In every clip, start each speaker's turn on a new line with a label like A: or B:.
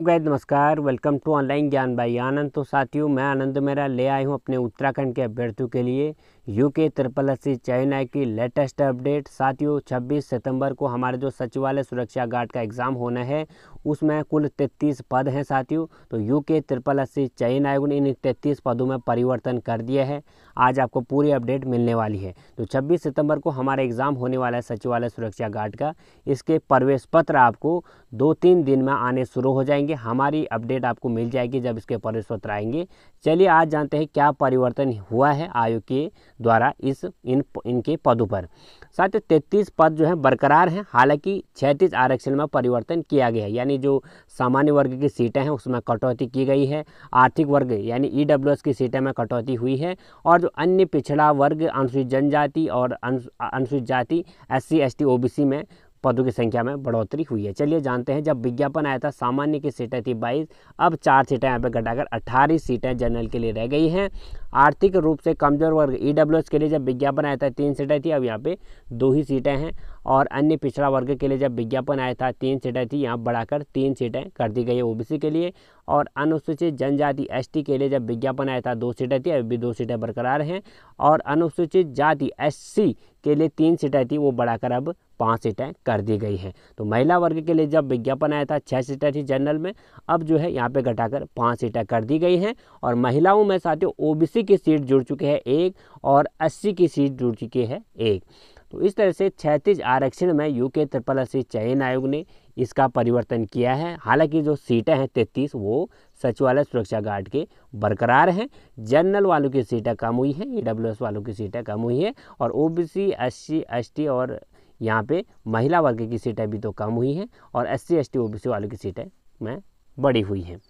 A: Gadd नमस्कार। Welcome to online ज्ञान भाई आनंद तो साथियों, मैं आनंद मेरा ले आई हूँ अपने उत्तराखंड के अभ्यर्थियों के लिए। यूके ट्रिपल एस सी चाइना की लेटेस्ट अपडेट साथियों 26 सितंबर को हमारे जो सचिवालय सुरक्षा गार्ड का एग्ज़ाम होना है, उसमें कुल 33 पद हैं साथियों। तो यूके ट्रिपल एस सी चयन आयोग ने इन 33 पदों में परिवर्तन कर दिया है। आज आपको पूरी अपडेट मिलने वाली है। तो 26 सितंबर को हमारा एग्ज़ाम होने वाला है सचिवालय सुरक्षा गार्ड का। इसके प्रवेश पत्र आपको दो तीन दिन में आने शुरू हो जाएँगे। हमारी अपडेट आपको मिल जाएगी जब इसके पत्र आएँगे। चलिए आज जानते हैं क्या परिवर्तन हुआ है आयोग के द्वारा इस, इन, इनके पदों पर। साथ ही तैतीस पद जो हैं बरकरार हैं, हालाँकि छत्तीस आरक्षण में परिवर्तन किया गया है। यानी जो सामान्य वर्ग की सीटें हैं, उसमें कटौती की गई है। आर्थिक वर्ग, यानी ई की सीटें में कटौती हुई है। और जो अन्य पिछड़ा वर्ग, अनुसूचित जनजाति और अनुसूचित जाति एस सी एस में पदों की संख्या में बढ़ोतरी हुई है। चलिए जानते हैं, जब विज्ञापन आया था, सामान्य की सीटें थी बाईस, अब चार सीटें यहाँ पर घटाकर अट्ठारह सीटें जनरल के लिए रह गई हैं। आर्थिक रूप से कमज़ोर वर्ग ई के लिए जब विज्ञापन आया था, तीन सीटें थी, अब यहाँ पे दो ही सीटें हैं। और अन्य पिछड़ा वर्ग के लिए जब विज्ञापन आया था, तीन सीटें थी, यहाँ बढ़ाकर तीन सीटें कर दी गई है ओबीसी के लिए। और अनुसूचित जनजाति एसटी के लिए जब विज्ञापन आया था, दो सीटें थी, अभी भी दो सीटें बरकरार हैं। और अनुसूचित जाति एससी के लिए तीन सीटें थी, वो बढ़ाकर अब पाँच सीटें कर दी गई हैं। तो महिला वर्ग के लिए जब विज्ञापन आया था छः सीटें थी जनरल में, अब जो है यहाँ पे घटाकर पाँच सीटें कर दी गई हैं। और महिलाओं में साथियों, ओबीसी की सीट जुड़ चुके हैं एक और अस्सी की सीट जुड़ चुकी है एक। तो इस तरह से छत्तीस आरक्षण में यूके ट्रिपल एस चयन आयोग ने इसका परिवर्तन किया है। हालाँकि जो सीटें हैं तैतीस, वो सचिवालय सुरक्षा गार्ड के बरकरार हैं। जनरल वालों की सीटें कम हुई हैं ई वालों की सीटें कम हुई हैं और O B C S T और यहाँ पे महिला वर्ग की सीटें भी तो कम हुई हैं और S C S T O B C वालों की सीटें में बढ़ी हुई हैं।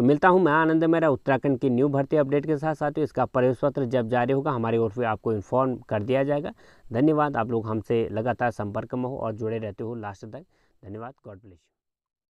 A: तो मिलता हूँ मैं आनंद मेरा उत्तराखंड की न्यू भर्ती अपडेट के साथ साथ इसका प्रवेश पत्र जब जारी होगा हमारी ओर से आपको इन्फॉर्म कर दिया जाएगा। धन्यवाद, आप लोग हमसे लगातार संपर्क में हो और जुड़े रहते हो लास्ट तक। धन्यवाद गॉड ब्लेस यू